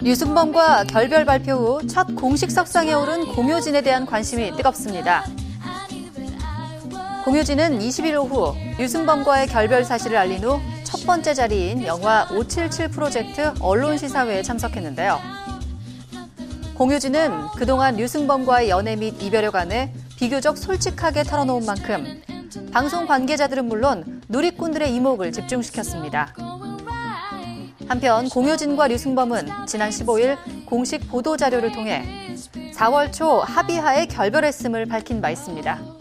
류승범과 결별 발표 후 첫 공식 석상에 오른 공효진에 대한 관심이 뜨겁습니다. 공효진은 20일 오후 류승범과의 결별 사실을 알린 후 첫 번째 자리인 영화 577 프로젝트 언론 시사회에 참석했는데요. 공효진은 그동안 류승범과의 연애 및 이별에 관해 비교적 솔직하게 털어놓은 만큼 방송 관계자들은 물론 누리꾼들의 이목을 집중시켰습니다. 한편 공효진과 류승범은 지난 15일 공식 보도 자료를 통해 4월 초 합의하에 결별했음을 밝힌 바 있습니다.